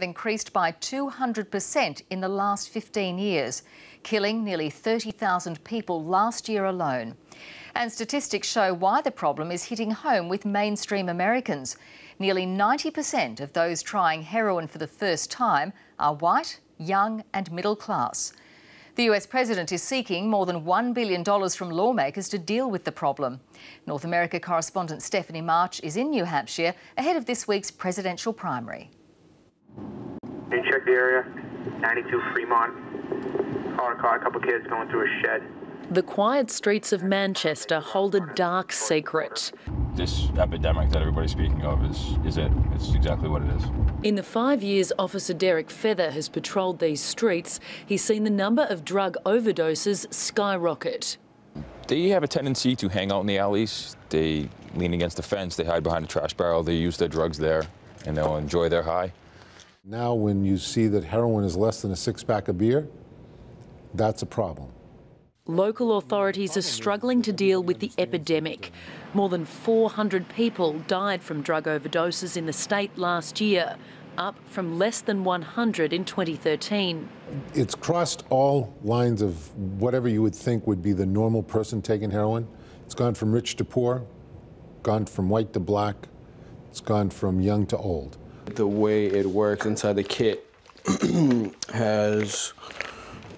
have increased by 200% in the last 15 years, killing nearly 30,000 people last year alone. And statistics show why the problem is hitting home with mainstream Americans. Nearly 90% of those trying heroin for the first time are white, young and middle class. The US president is seeking more than $1 billion from lawmakers to deal with the problem. North America correspondent Stephanie March is in New Hampshire ahead of this week's presidential primary. You check the area, 92 Fremont. Caught a car, a couple kids going through a shed. The quiet streets of Manchester hold a dark secret. This epidemic that everybody's speaking of is, is it. It's exactly what it is. In the five years Officer Derek Feather has patrolled these streets, he's seen the number of drug overdoses skyrocket. They have a tendency to hang out in the alleys. They lean against the fence, they hide behind a trash barrel, they use their drugs there, and they'll enjoy their high. Now, when you see that heroin is less than a six pack of beer, that's a problem. Local authorities are struggling to deal with the epidemic. More than 400 people died from drug overdoses in the state last year, up from less than 100 in 2013. It's crossed all lines of whatever you would think would be the normal person taking heroin. It's gone from rich to poor, gone from white to black, it's gone from young to old. The way it works inside the kit has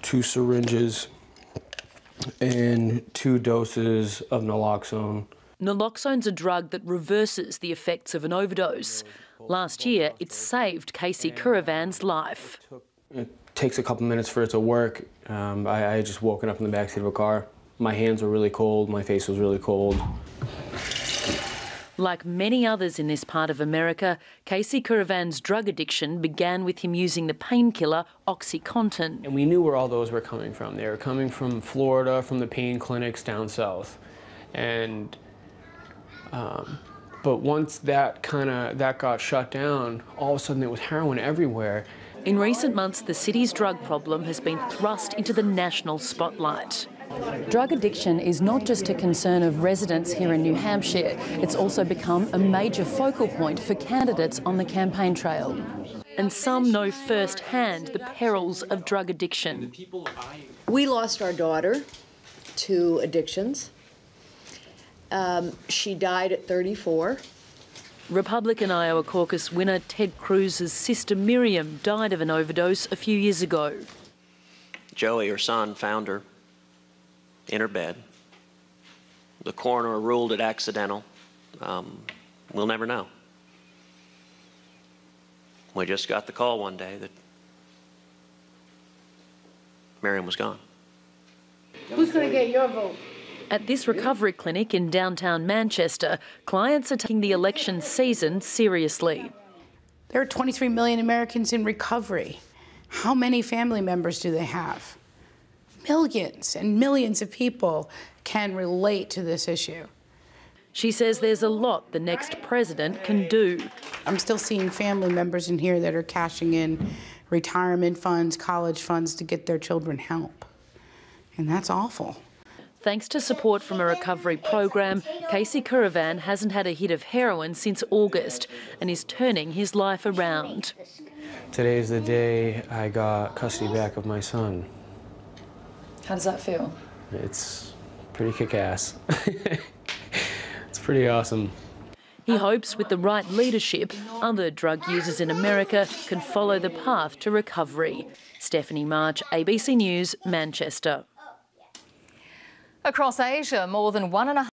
two syringes and two doses of naloxone. Naloxone's a drug that reverses the effects of an overdose. Last year, it saved Casey Curavan's life. It takes a couple minutes for it to work. Um, I, I had just woken up in the backseat of a car. My hands were really cold, my face was really cold. Like many others in this part of America, Casey Curavan's drug addiction began with him using the painkiller OxyContin. And we knew where all those were coming from. They were coming from Florida, from the pain clinics down south. And, um, but once that kind of, that got shut down, all of a sudden there was heroin everywhere. In recent months, the city's drug problem has been thrust into the national spotlight. Drug addiction is not just a concern of residents here in New Hampshire, it's also become a major focal point for candidates on the campaign trail. And some know firsthand the perils of drug addiction. We lost our daughter to addictions. Um, she died at 34. Republican Iowa caucus winner Ted Cruz's sister Miriam died of an overdose a few years ago. Joey, her son, found her in her bed. The coroner ruled it accidental. Um, we'll never know. We just got the call one day that Miriam was gone. Who's going to get your vote? At this recovery clinic in downtown Manchester, clients are taking the election season seriously. There are 23 million Americans in recovery. How many family members do they have? Millions and millions of people can relate to this issue. She says there's a lot the next president can do. I'm still seeing family members in here that are cashing in retirement funds, college funds to get their children help. And that's awful. Thanks to support from a recovery program, Casey Curavan hasn't had a hit of heroin since August and is turning his life around. Today's the day I got custody back of my son. How does that feel? It's pretty kick-ass. it's pretty awesome. He hopes with the right leadership, other drug users in America can follow the path to recovery. Stephanie March, ABC News, Manchester. Across Asia, more than one and a